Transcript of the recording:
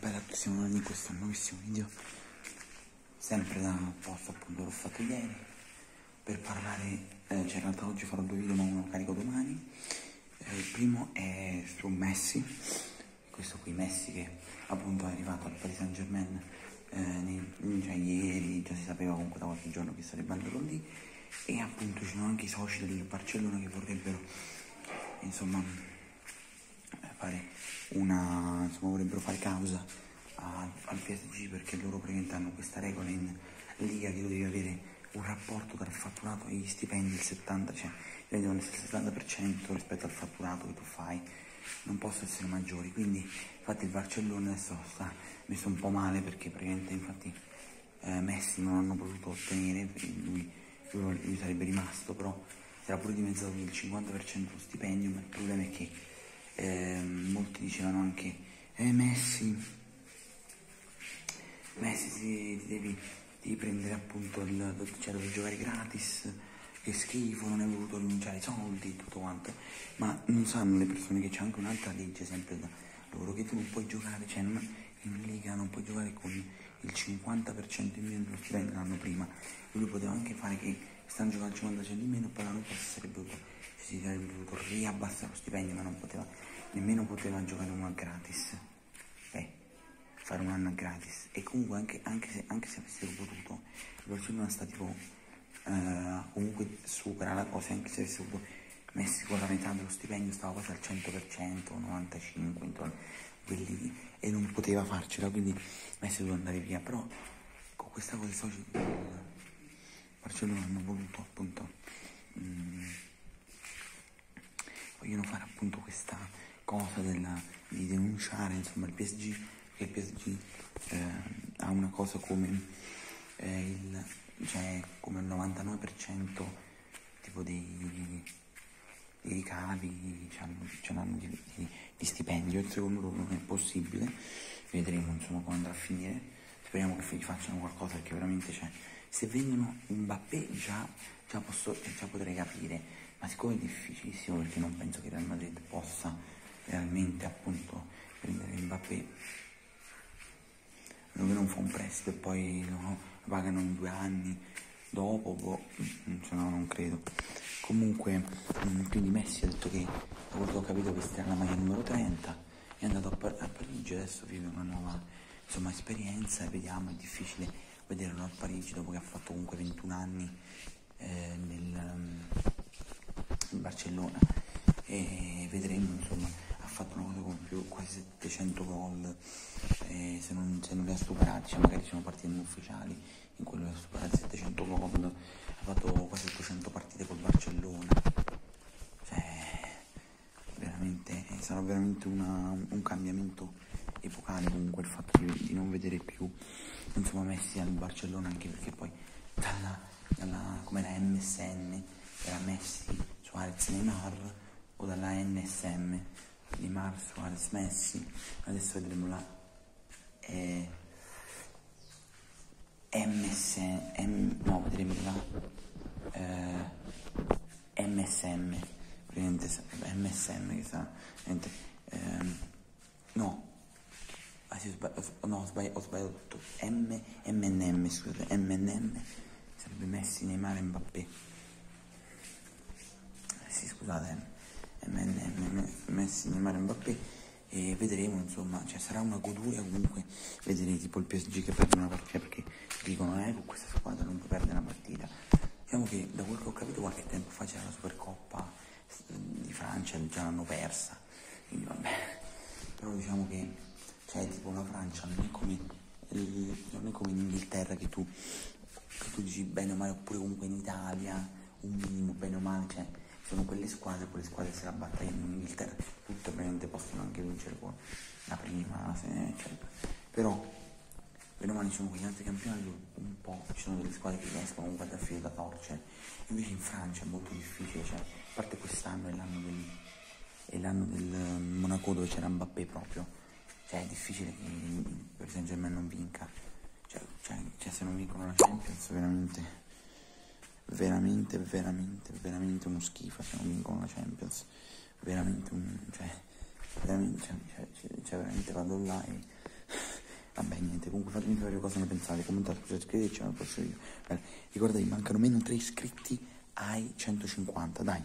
bella testimone di questo nuovissimo video. Sempre da posto appunto l'ho fatto ieri. Per parlare eh, cioè in realtà oggi farò due video ma uno lo carico domani. Eh, il primo è su Messi. Questo qui Messi che appunto è arrivato al Paris Saint Germain eh, cioè ieri già si sapeva comunque da qualche giorno che sarebbe andato lì. E appunto ci sono anche i soci del Barcellona che vorrebbero insomma fare una insomma vorrebbero fare causa a, al PSG perché loro praticamente hanno questa regola in Liga che tu devi avere un rapporto tra il fatturato e gli stipendi il 70 cioè devono essere il 70% rispetto al fatturato che tu fai. Non possono essere maggiori. Quindi infatti il Barcellona adesso sta messo un po' male perché praticamente infatti eh, Messi non hanno potuto ottenere lui, lui, sarebbe rimasto però si era pure dimezzato del 50% lo stipendio ma il problema è che eh, molti dicevano anche eh Messi Messi ti, devi, devi, prendere appunto il cioè devi giocare gratis che schifo non hai voluto rinunciare ai soldi tutto quanto ma non sanno le persone che c'è anche un'altra legge sempre da loro che tu non puoi giocare cioè non, in Liga non puoi giocare con il 50% in meno dello stipendio l'anno prima. Lui poteva anche fare che stanno giocando il 50% in meno l'anno prossimo sarebbe dovuto, si sarebbe dovuto riabbassare lo stipendio ma non poteva nemmeno poteva giocare uno gratis. Eh, fare un anno gratis. E comunque anche, anche, se, anche se avessero potuto il Barcellona sta tipo eh, comunque supera la cosa anche se avessero potuto messi con la metà dello stipendio stava quasi al 100% 95 intorno quelli e non poteva farcela quindi Messi doveva andare via. Però con questa cosa i soci Barcellona hanno voluto appunto mm, vogliono fare appunto questa cosa della, di denunciare insomma il PSG che il PSG eh, ha una cosa come eh, il cioè come il 99% tipo dei, dei ricavi cioè, di, di, di, stipendio secondo loro non è possibile. Vedremo insomma come andrà a finire. Speriamo che facciano qualcosa perché veramente cioè, se vendono Mbappé già, già, posso, già potrei capire. Ma siccome è difficilissimo perché non penso che Real Madrid possa realmente appunto prendere Mbappé. Dove non fa un prestito e poi lo pagano in due anni. Dopo boh, se no non credo. Comunque mm, quindi Messi ha detto che da quello che ho capito vestirà la maglia numero 30 è andato a, Par a Parigi adesso vive una nuova insomma esperienza e vediamo è difficile vederlo a Parigi dopo che ha fatto comunque 21 anni eh, nel um, Barcellona. E vedremo insomma fatto una cosa con più quasi 700 gol eh, se, non, se non li ha superati cioè magari sono partite non ufficiali in cui lui ha superato 700 gol ha fatto quasi 800 partite col Barcellona. Cioè veramente eh, sarà veramente una, un cambiamento epocale comunque il fatto di, di, non vedere più insomma Messi al Barcellona anche perché poi dalla, dalla come la MSN era Messi Suarez Neymar o dalla NSM di marzo al Messi adesso vedremo la eh, MS M, no vedremo la eh, MSM MSM che sarà ehm, no. Ah, sì, ho no ho sbagliato, ho sbagliato M, MNM scusate MNM sarebbe Messi Neymar e Mbappé. Eh, sì scusate Messi, Neymar e Mbappé e vedremo insomma cioè sarà una goduria comunque vedere tipo il PSG che perde una partita perché dicono eh con questa squadra non perdere una partita. Diciamo che da quel che ho capito qualche tempo fa c'era la Supercoppa di Francia già l'hanno persa quindi vabbè. Però diciamo che cioè tipo la Francia non è come non è come in Inghilterra che tu, che tu dici bene o male oppure comunque in Italia un minimo bene o male cioè sono quelle squadre, quelle squadre se la battaglia in Inghilterra, tutte ovviamente possono anche vincere con la prima, eccetera. Però, o male, sono quegli altri campionati un po', ci sono delle squadre che riescono comunque ad affidare da torcere, invece in Francia è molto difficile, cioè, a parte quest'anno è l'anno del, è l'anno del ehm, Monaco dove c'era Mbappé proprio, cioè è difficile che per Saint Germain non vinca, cioè, cioè, cioè se non vincono la Champions veramente veramente, veramente, veramente uno schifo se non vincono la Champions. Veramente un. cioè, veramente, cioè, cioè, cioè veramente vado là e Vabbè, niente, comunque fatemi sapere cosa ne pensate, commentate, iscriveteci, ma lo posso io. Bene, ricordatevi, mancano meno 3 iscritti ai 150, dai.